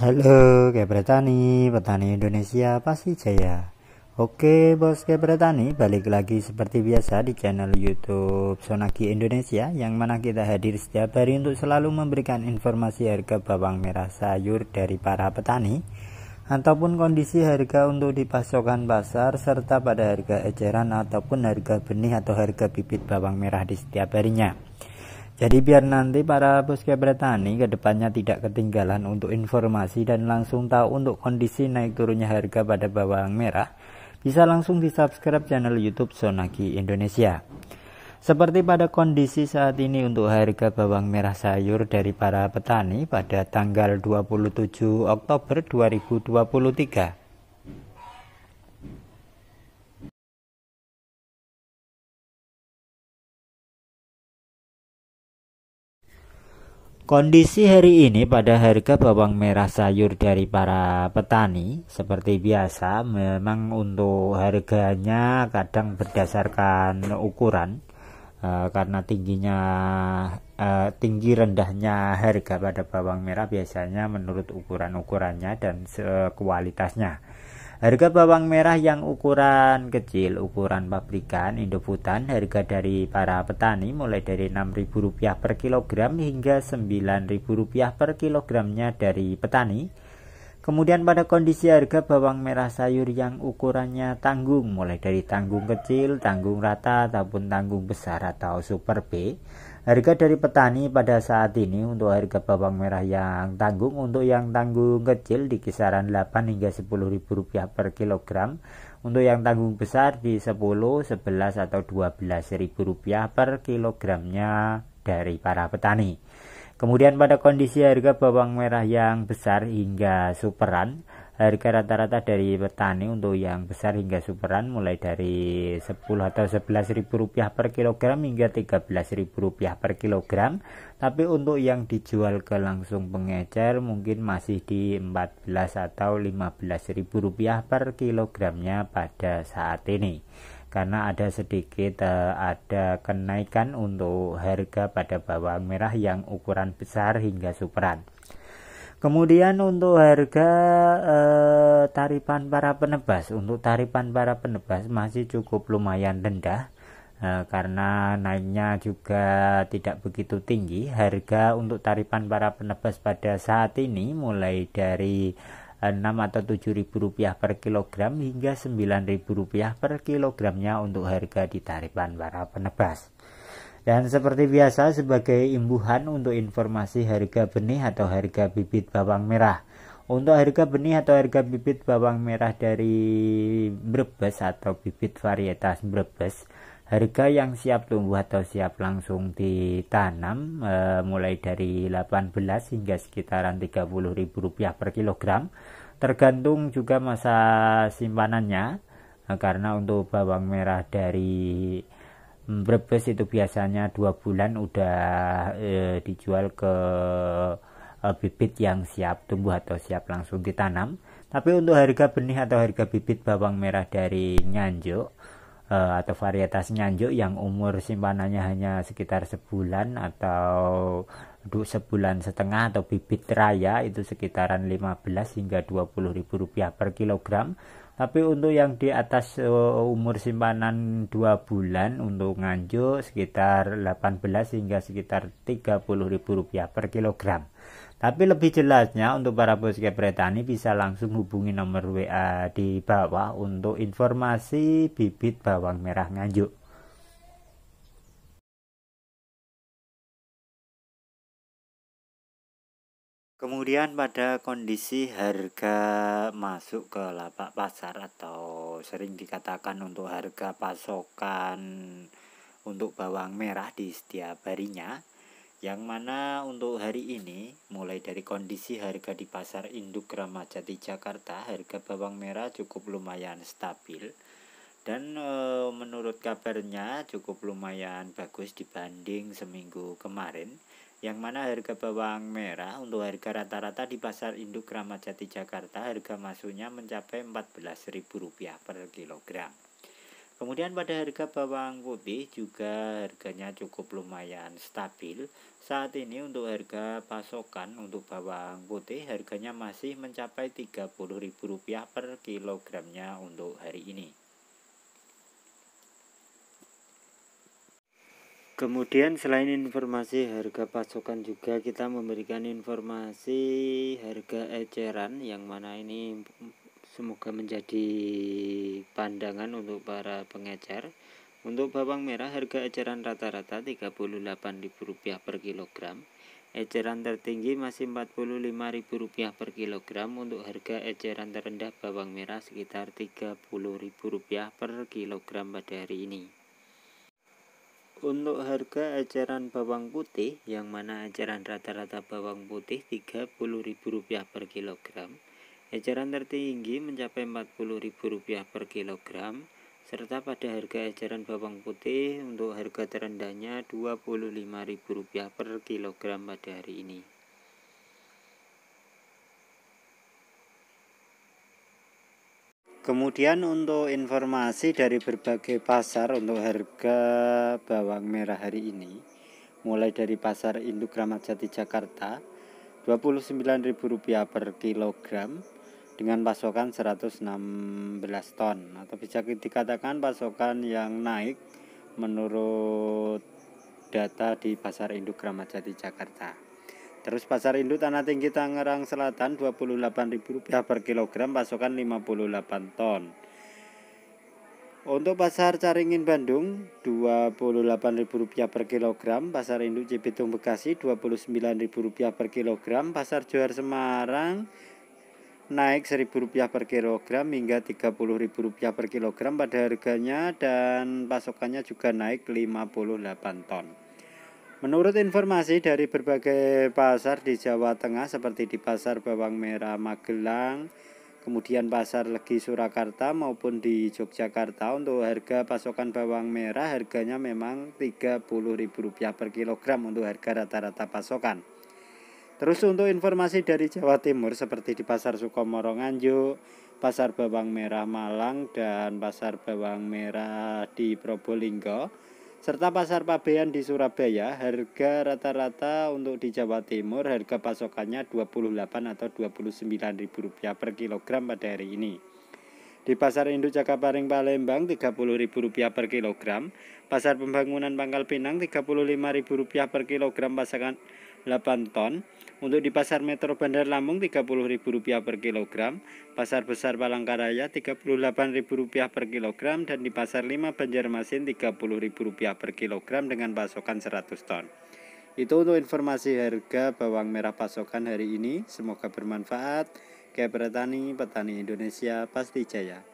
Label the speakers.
Speaker 1: Halo kayak petani, Indonesia pasti jaya? Oke bos kayak petani, balik lagi seperti biasa di channel youtube Sonaki Indonesia Yang mana kita hadir setiap hari untuk selalu memberikan informasi harga bawang merah sayur dari para petani Ataupun kondisi harga untuk di pasokan pasar Serta pada harga eceran ataupun harga benih atau harga bibit bawang merah di setiap harinya jadi biar nanti para bosque petani ke depannya tidak ketinggalan untuk informasi dan langsung tahu untuk kondisi naik turunnya harga pada bawang merah, bisa langsung di subscribe channel YouTube Sonaki Indonesia. Seperti pada kondisi saat ini untuk harga bawang merah sayur dari para petani pada tanggal 27 Oktober 2023. Kondisi hari ini pada harga bawang merah sayur dari para petani seperti biasa memang untuk harganya kadang berdasarkan ukuran uh, karena tingginya uh, tinggi rendahnya harga pada bawang merah biasanya menurut ukuran-ukurannya dan kualitasnya. Harga bawang merah yang ukuran kecil, ukuran pabrikan Indofutan, harga dari para petani mulai dari Rp6.000 per kilogram hingga Rp9.000 per kilogramnya dari petani. Kemudian pada kondisi harga bawang merah sayur yang ukurannya tanggung mulai dari tanggung kecil, tanggung rata ataupun tanggung besar atau super B Harga dari petani pada saat ini untuk harga bawang merah yang tanggung untuk yang tanggung kecil di kisaran 8 hingga 10 ribu rupiah per kilogram. Untuk yang tanggung besar di 10, 11 atau 12 ribu rupiah per kilogramnya dari para petani. Kemudian pada kondisi harga bawang merah yang besar hingga superan harga rata-rata dari petani untuk yang besar hingga superan mulai dari 10 atau 11 ribu rupiah per kilogram hingga 13 ribu rupiah per kilogram. Tapi untuk yang dijual ke langsung pengecer mungkin masih di 14 atau 15 ribu rupiah per kilogramnya pada saat ini. Karena ada sedikit uh, ada kenaikan untuk harga pada bawang merah yang ukuran besar hingga superan Kemudian untuk harga eh, tarifan para penebas, untuk tarifan para penebas masih cukup lumayan rendah eh, karena naiknya juga tidak begitu tinggi. Harga untuk tarifan para penebas pada saat ini mulai dari 6 atau 7 ribu rupiah per kilogram hingga 9 ribu rupiah per kilogramnya untuk harga di tarifan para penebas. Dan seperti biasa sebagai imbuhan untuk informasi harga benih atau harga bibit bawang merah. Untuk harga benih atau harga bibit bawang merah dari Brebes atau bibit varietas Brebes, harga yang siap tumbuh atau siap langsung ditanam e, mulai dari 18 hingga sekitaran Rp30.000 per kilogram, tergantung juga masa simpanannya. E, karena untuk bawang merah dari Brebes itu biasanya dua bulan udah e, dijual ke e, bibit yang siap tumbuh atau siap langsung ditanam. Tapi untuk harga benih atau harga bibit bawang merah dari Nyanjuk e, atau varietas Nyanjuk yang umur simpanannya hanya sekitar sebulan atau sebulan setengah atau bibit raya itu sekitaran 15 hingga 20 ribu rupiah per kilogram tapi untuk yang di atas uh, umur simpanan 2 bulan untuk nganjuk sekitar 18 hingga sekitar Rp30.000 per kilogram. Tapi lebih jelasnya untuk para bosque petani bisa langsung hubungi nomor WA di bawah untuk informasi bibit bawang merah nganjuk. Kemudian pada kondisi harga masuk ke lapak pasar atau sering dikatakan untuk harga pasokan untuk bawang merah di setiap harinya yang mana untuk hari ini mulai dari kondisi harga di pasar induk Ramadjati Jakarta harga bawang merah cukup lumayan stabil dan e, menurut kabarnya cukup lumayan bagus dibanding seminggu kemarin yang mana harga bawang merah untuk harga rata-rata di pasar induk Ramadjati Jakarta harga masuknya mencapai Rp14.000 per kilogram. Kemudian pada harga bawang putih juga harganya cukup lumayan stabil. Saat ini untuk harga pasokan untuk bawang putih harganya masih mencapai Rp30.000 per kilogramnya untuk hari ini. Kemudian selain informasi harga pasokan juga kita memberikan informasi harga eceran yang mana ini semoga menjadi pandangan untuk para pengecer. Untuk bawang merah harga eceran rata-rata Rp38.000 per kilogram. Eceran tertinggi masih Rp45.000 per kilogram. Untuk harga eceran terendah bawang merah sekitar Rp30.000 per kilogram pada hari ini untuk harga eceran bawang putih yang mana eceran rata-rata bawang putih Rp30.000 per kilogram Eceran tertinggi mencapai Rp40.000 per kilogram, serta pada harga eceran bawang putih untuk harga terendahnya Rp25.000 per kilogram pada hari ini. Kemudian untuk informasi dari berbagai pasar untuk harga bawang merah hari ini, mulai dari pasar induk Ramadjati Jati Jakarta Rp29.000 per kilogram, dengan pasokan 116 ton atau bisa dikatakan pasokan yang naik menurut data di Pasar Induk Ramadjati Jakarta. Terus Pasar Induk Tanah Tinggi Tangerang Selatan Rp28.000 per kilogram pasokan 58 ton. Untuk Pasar Caringin Bandung Rp28.000 per kilogram, Pasar Induk Cibitung Bekasi Rp29.000 per kilogram, Pasar Johar Semarang naik Rp1.000 per kilogram hingga Rp30.000 per kilogram pada harganya dan pasokannya juga naik 58 ton. Menurut informasi dari berbagai pasar di Jawa Tengah seperti di Pasar Bawang Merah Magelang, kemudian Pasar Legi Surakarta maupun di Yogyakarta untuk harga pasokan bawang merah harganya memang Rp30.000 per kilogram untuk harga rata-rata pasokan. Terus untuk informasi dari Jawa Timur seperti di Pasar Sukomoro Nganjuk, Pasar Bawang Merah Malang dan Pasar Bawang Merah di Probolinggo serta Pasar Pabean di Surabaya, harga rata-rata untuk di Jawa Timur harga pasokannya 28 atau Rp29.000 per kilogram pada hari ini. Di Pasar Induk Jakabaring Palembang Rp30.000 per kilogram, Pasar Pembangunan Pangkal Pinang Rp35.000 per kilogram pasangan 8 ton. Untuk di Pasar Metro Bandar Lampung Rp30.000 per kilogram, Pasar Besar Palangkaraya Rp38.000 per kilogram dan di Pasar 5 Banjarmasin Rp30.000 per kilogram dengan pasokan 100 ton. Itu untuk informasi harga bawang merah pasokan hari ini. Semoga bermanfaat. Kayak petani, petani Indonesia pasti jaya.